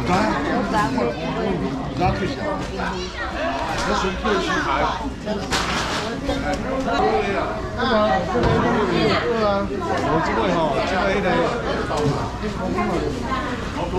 你看，你看最小，那是特区牌。对啊，对啊，我这个哈，这个那个，好多。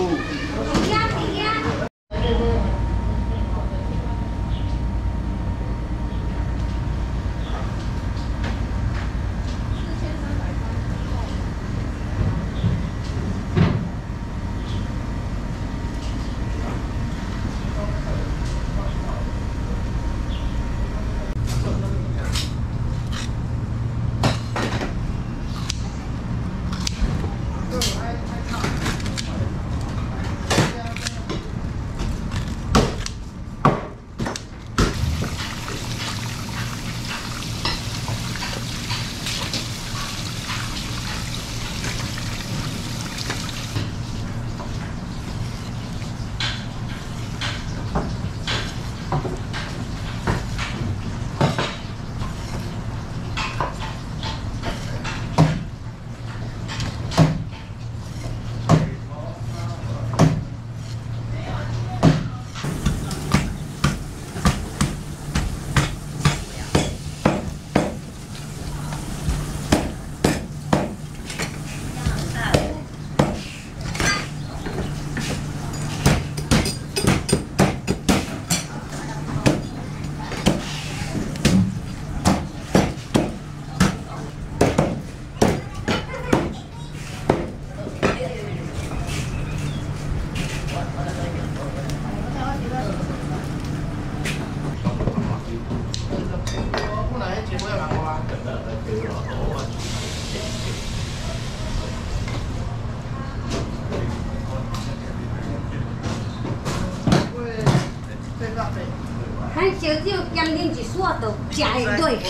咱烧酒咸啉一撮，就食会落去。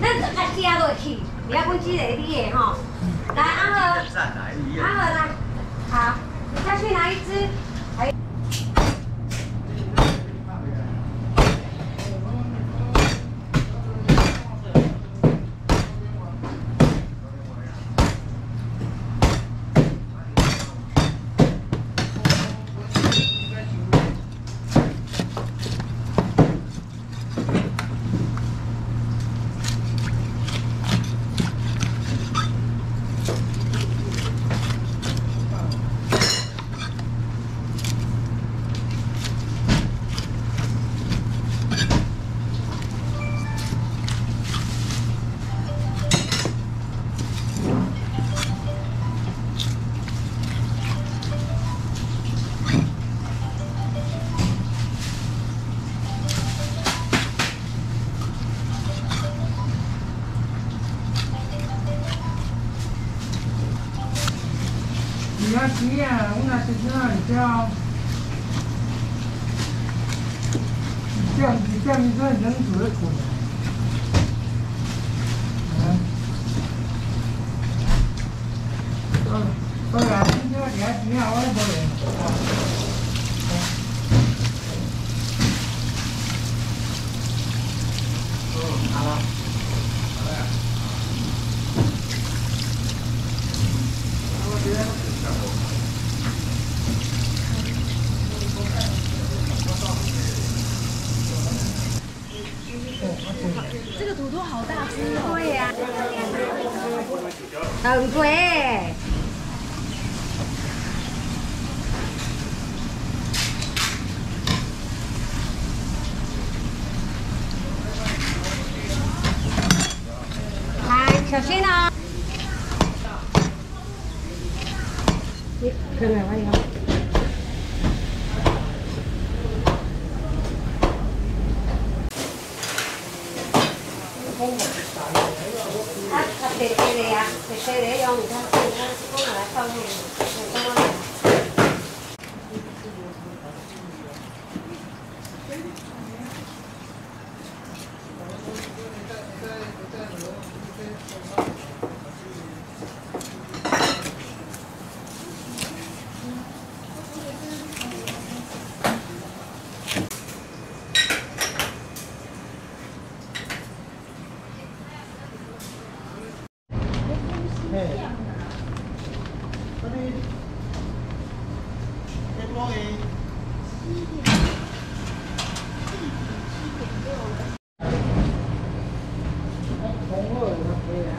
咱啊食落去，你啊，阮即个你的吼。来，阿和，阿和来，好，再去拿一支。要急呀，我那是这样叫，叫你叫你这人子出来。嗯。嗯，当然，哎，他那，最高嘞，七点，一点七点六了。他红了，他可以，哎，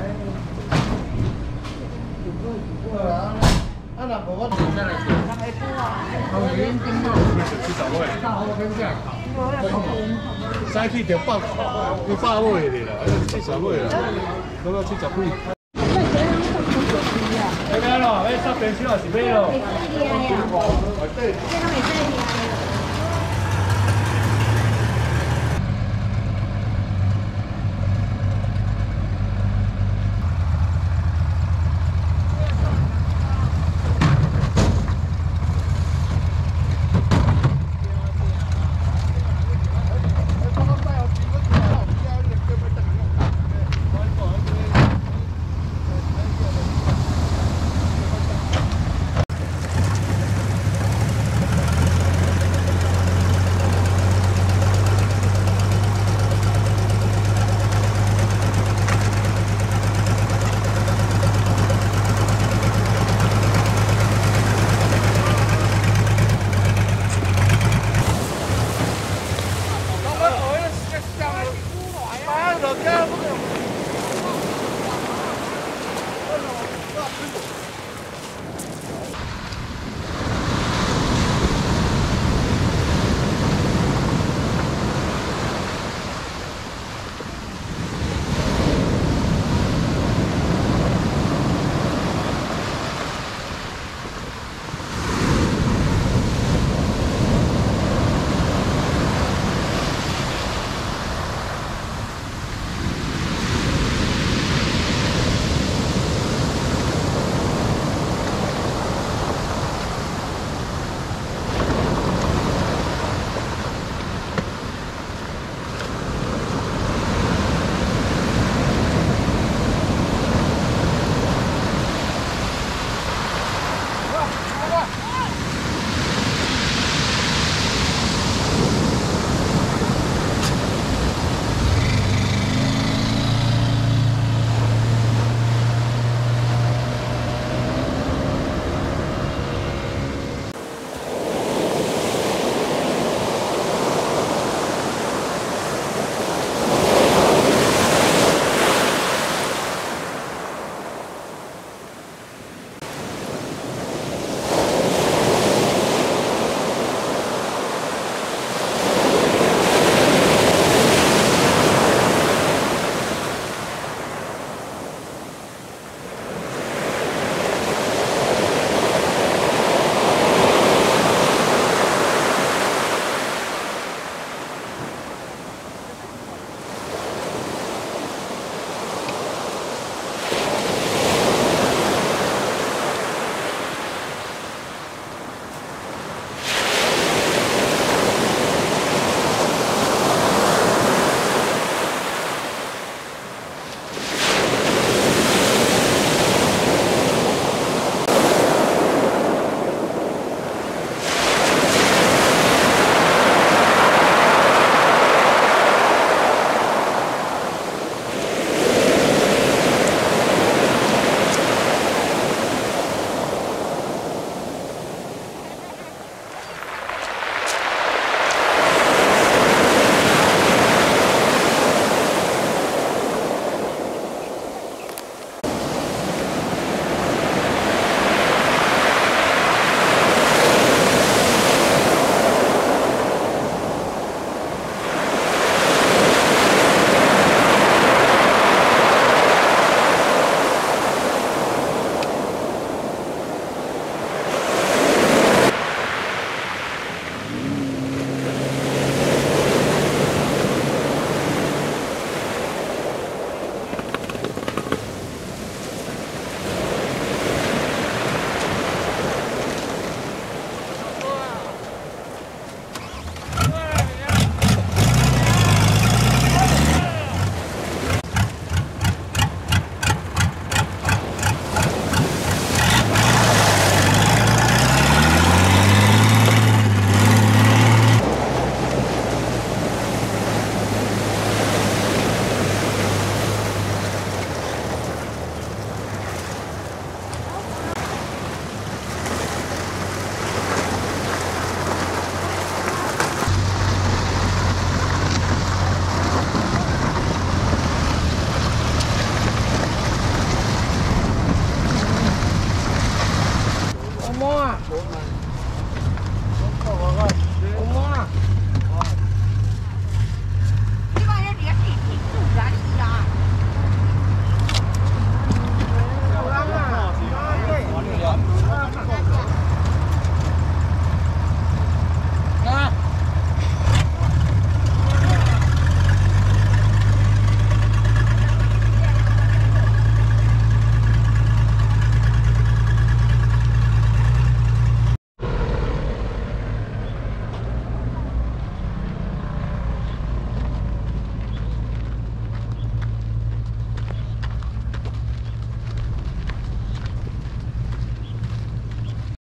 就不用了啊！啊那我那东西来着。够远，顶多五十就接受了。加好个百十。好像七十，七十。你小也呀买。对。这。